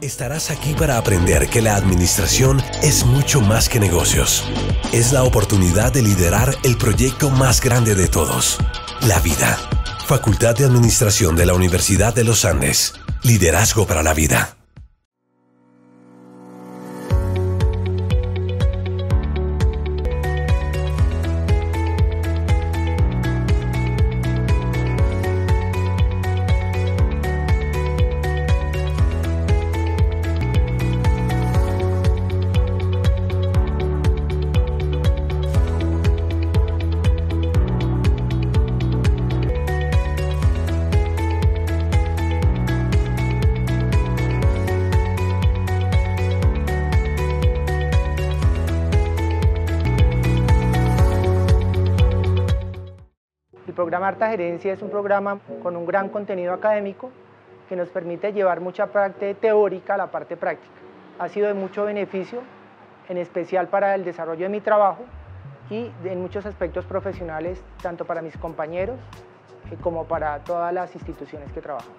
Estarás aquí para aprender que la administración es mucho más que negocios. Es la oportunidad de liderar el proyecto más grande de todos, la vida. Facultad de Administración de la Universidad de los Andes. Liderazgo para la vida. Programa Harta Gerencia es un programa con un gran contenido académico que nos permite llevar mucha parte teórica a la parte práctica. Ha sido de mucho beneficio, en especial para el desarrollo de mi trabajo y en muchos aspectos profesionales, tanto para mis compañeros eh, como para todas las instituciones que trabajan.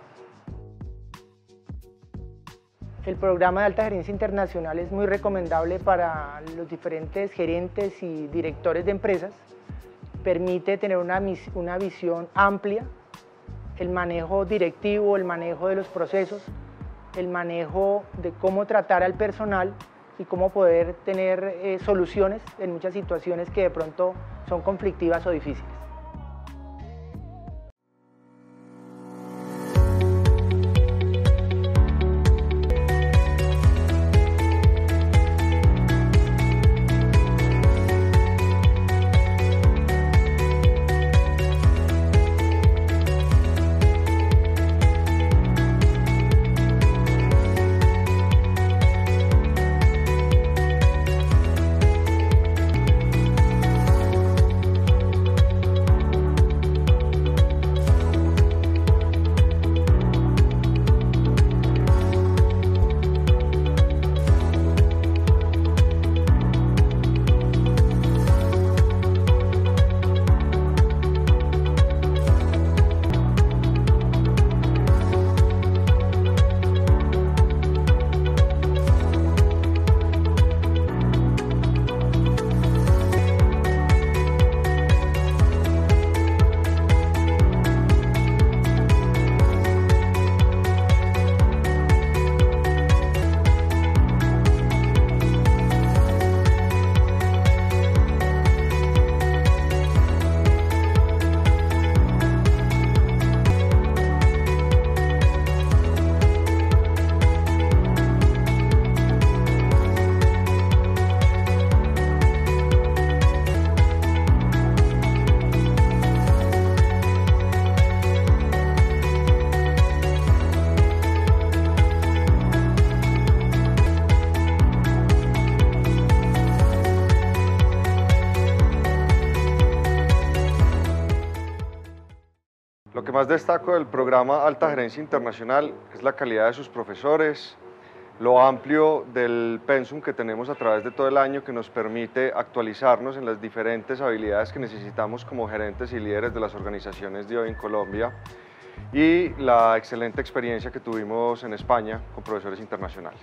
El programa de alta gerencia internacional es muy recomendable para los diferentes gerentes y directores de empresas permite tener una, una visión amplia, el manejo directivo, el manejo de los procesos, el manejo de cómo tratar al personal y cómo poder tener eh, soluciones en muchas situaciones que de pronto son conflictivas o difíciles. Lo que más destaco del programa Alta Gerencia Internacional es la calidad de sus profesores, lo amplio del pensum que tenemos a través de todo el año que nos permite actualizarnos en las diferentes habilidades que necesitamos como gerentes y líderes de las organizaciones de hoy en Colombia y la excelente experiencia que tuvimos en España con profesores internacionales.